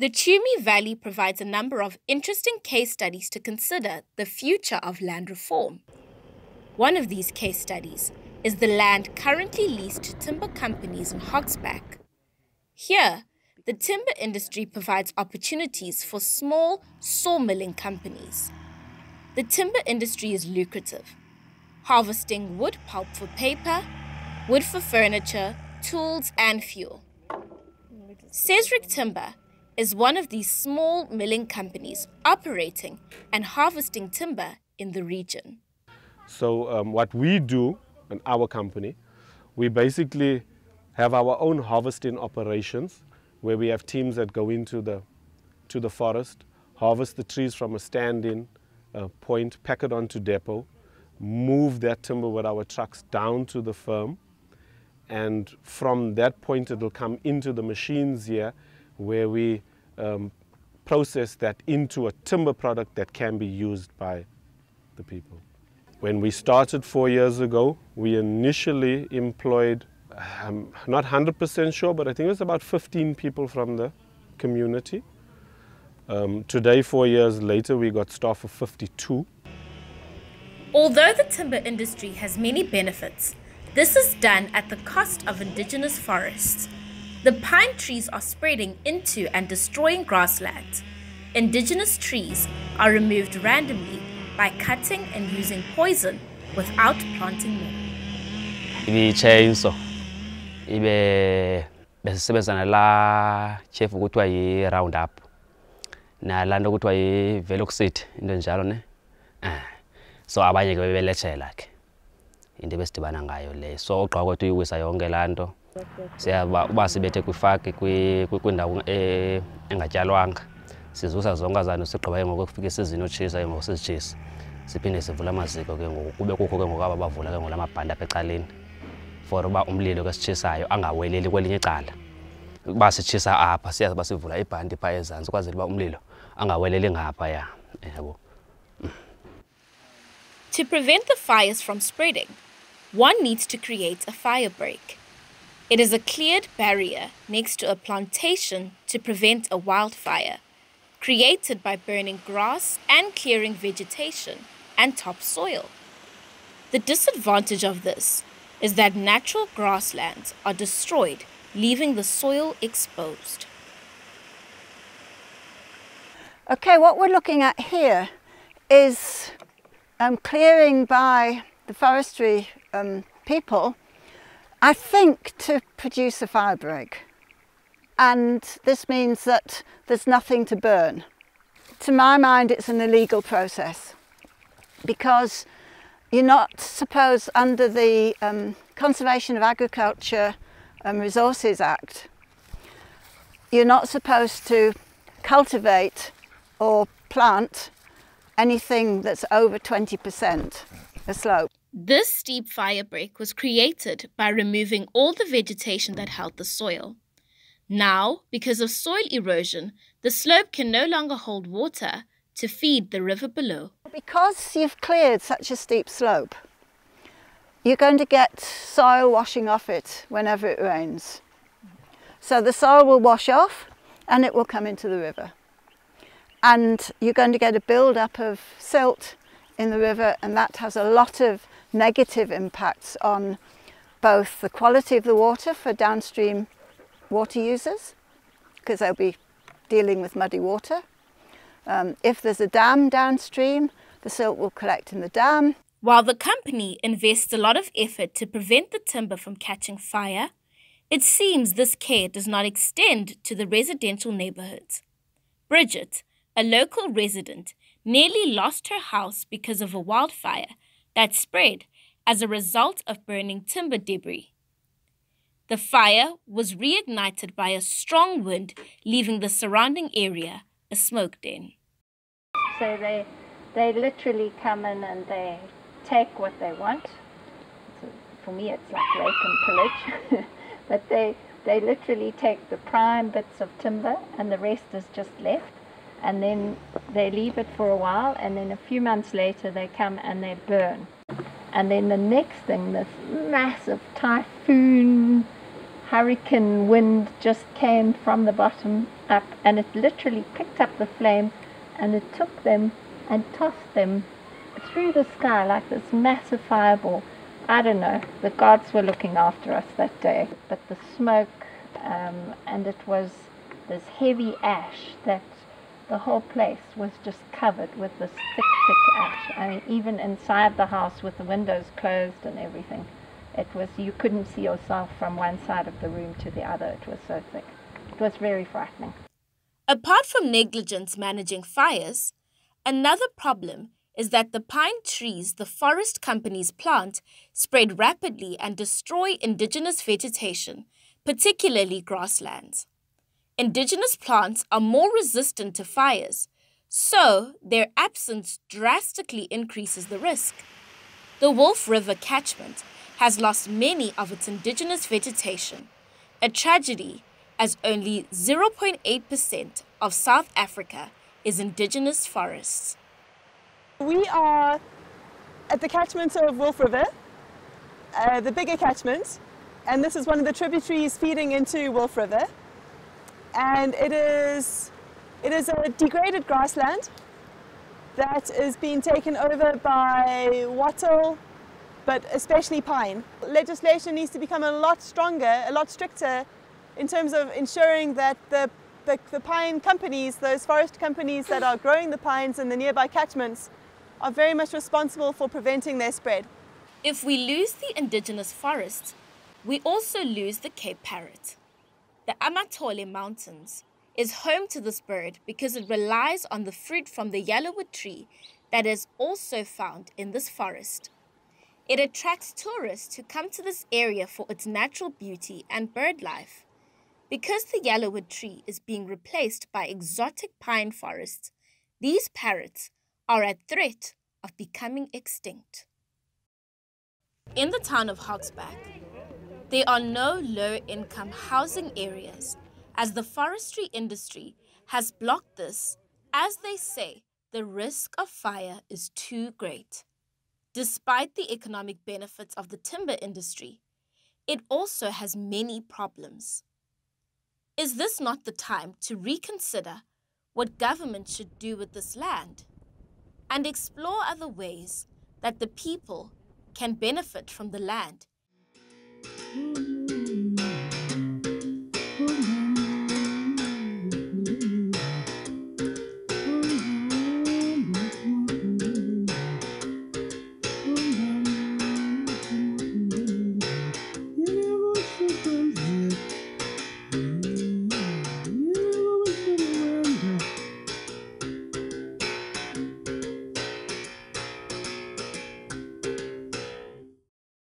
The Tyume Valley provides a number of interesting case studies to consider the future of land reform. One of these case studies is the land currently leased to timber companies in Hogsback. Here, the timber industry provides opportunities for small sawmilling companies. The timber industry is lucrative, harvesting wood pulp for paper, wood for furniture, tools, and fuel. Sazerac Timber is one of these small milling companies operating and harvesting timber in the region. So um, what we do in our company, we basically have our own harvesting operations where we have teams that go into the, to the forest, harvest the trees from a standing uh, point, pack it onto depot, move that timber with our trucks down to the firm, and from that point it will come into the machines here where we um, process that into a timber product that can be used by the people. When we started four years ago, we initially employed, I'm not 100% sure, but I think it was about 15 people from the community. Um, today, four years later, we got staff of 52. Although the timber industry has many benefits, this is done at the cost of indigenous forests. The pine trees are spreading into and destroying grasslands. Indigenous trees are removed randomly by cutting and using poison without planting more. Ibi-chainsaw ibe besisebenza nala chef kuthiwa yi-roundup nala nto kuthiwa yi-veloxid into njalo ne? Eh so abanye ke bebelethela ke. Into ebesidibana ngayo le. So ugqiba kwethu uyiwisa yonke laa nto siyaba sibethe kwifaki kwindawo engatyalwanga. Sizusa zonke zanto sigqiba ke ngoku isizini otshisa ke ngoku siphinde amaziko ke ngoku kube kukho ke ngoku aba bavula ke apha ecaleni. For uba umlilo ke sitshisayo angaweleli kwelinye icala. Uba sitshisa apha siyazi uba sivula ibhanti phaa ezantsi uba umlilo angaweleli ngaphaya yabo. To prevent the fires from spreading, one needs to create a fire break. It is a cleared barrier next to a plantation to prevent a wildfire, created by burning grass and clearing vegetation and topsoil. The disadvantage of this is that natural grasslands are destroyed, leaving the soil exposed. Okay, what we're looking at here is um, clearing by the forestry um, people, I think to produce a fire break. And this means that there's nothing to burn. To my mind, it's an illegal process because you're not supposed under the um, Conservation of Agriculture and Resources Act, you're not supposed to cultivate or plant anything that's over 20% a slope. This steep fire break was created by removing all the vegetation that held the soil. Now, because of soil erosion, the slope can no longer hold water to feed the river below. Because you've cleared such a steep slope, you're going to get soil washing off it whenever it rains. So the soil will wash off and it will come into the river. And you're going to get a build-up of silt in the river and that has a lot of negative impacts on both the quality of the water for downstream water users because they'll be dealing with muddy water. Um, if there's a dam downstream, the silt will collect in the dam. While the company invests a lot of effort to prevent the timber from catching fire, it seems this care does not extend to the residential neighborhoods. Bridget, a local resident, nearly lost her house because of a wildfire that spread as a result of burning timber debris. The fire was reignited by a strong wind, leaving the surrounding area a smoke den. So they, they literally come in and they take what they want. For me, it's like rape and pillage. but they, they literally take the prime bits of timber and the rest is just left. And then they leave it for a while, and then a few months later, they come and they burn. And then the next thing, this massive typhoon hurricane wind just came from the bottom up and it literally picked up the flame and it took them and tossed them through the sky like this massive fireball. I don't know, the gods were looking after us that day, but the smoke um, and it was this heavy ash that the whole place was just covered with this thick, thick ash. I mean, even inside the house with the windows closed and everything, it was, you couldn't see yourself from one side of the room to the other. It was so thick. It was very frightening. Apart from negligence managing fires, another problem is that the pine trees the forest companies plant spread rapidly and destroy indigenous vegetation, particularly grasslands. Indigenous plants are more resistant to fires, so their absence drastically increases the risk. The Wolf River catchment has lost many of its indigenous vegetation, a tragedy as only 0.8% of South Africa is indigenous forests. We are at the catchment of Wolf River, uh, the bigger catchment, and this is one of the tributaries feeding into Wolf River. And it is, it is a degraded grassland that is being taken over by wattle, but especially pine. Legislation needs to become a lot stronger, a lot stricter in terms of ensuring that the, the, the pine companies, those forest companies that are growing the pines in the nearby catchments, are very much responsible for preventing their spread. If we lose the indigenous forests, we also lose the Cape parrot. The Amatole Mountains is home to this bird because it relies on the fruit from the yellowwood tree that is also found in this forest. It attracts tourists who come to this area for its natural beauty and bird life. Because the yellowwood tree is being replaced by exotic pine forests, these parrots are at threat of becoming extinct. In the town of Hogsback, there are no low income housing areas as the forestry industry has blocked this as they say the risk of fire is too great. Despite the economic benefits of the timber industry, it also has many problems. Is this not the time to reconsider what government should do with this land? and explore other ways that the people can benefit from the land. Mm-hmm.